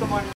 the money.